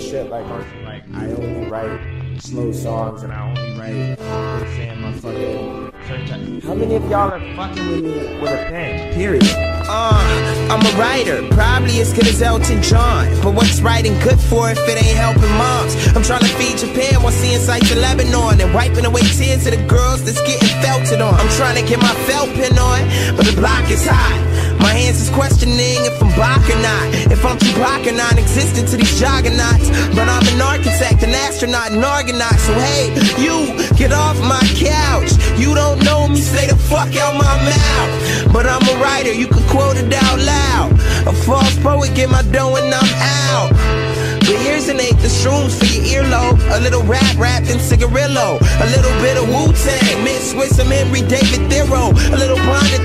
shit like, like I only write slow songs and I only write, saying, motherfucking how many of y'all are fucking with me with a pen? Period. Uh, I'm a writer, probably as good as Elton John. But what's writing good for if it ain't helping moms? I'm trying to feed Japan while seeing sights of Lebanon and wiping away tears of the girls that's getting felted on. I'm trying to get my felt pin on, but the block is hot. My hands questioning if I'm Bach or not. If I'm Tupac or non-existent to these juggernauts. But I'm an architect, an astronaut, an argonaut. So hey, you, get off my couch. You don't know me, say the fuck out my mouth. But I'm a writer, you can quote it out loud. A false poet, get my dough and I'm out. But here's an eighth of shrooms for your earlobe. A little rap wrapped in cigarillo. A little bit of Wu Tang mixed with some Henry David Thoreau. A little ponder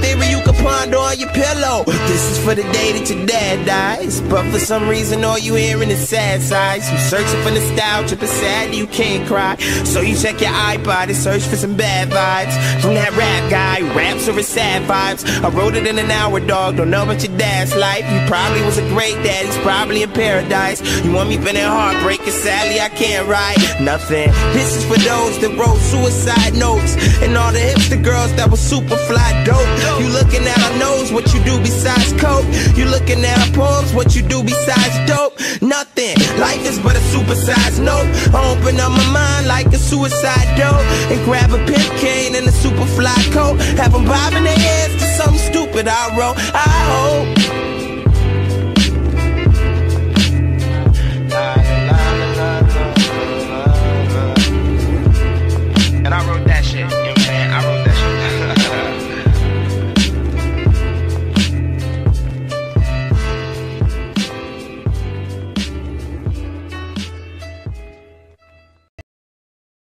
ponder on your pillow. This is for the day that your dad dies. But for some reason, all you hearing is sad sighs. You searching for nostalgia, but sad you can't cry. So you check your iPod and search for some bad vibes from that rap guy raps over sad vibes. I wrote it in an hour, dog. Don't know about your dad's life. He probably was a great dad. He's probably in paradise. You want me been in heartbreak, sadly I can't write nothing. This is for those that wrote suicide notes, and all the hipster girls that were super fly dope. You looking at our nose, what you do besides coke? You looking at our poems, what you do besides dope? Nothing. Life is but a supersized note. I open up my mind like a suicide dope, and grab a pimp cane and a super fly coat. Have them bobbing their heads to something stupid I wrote. I.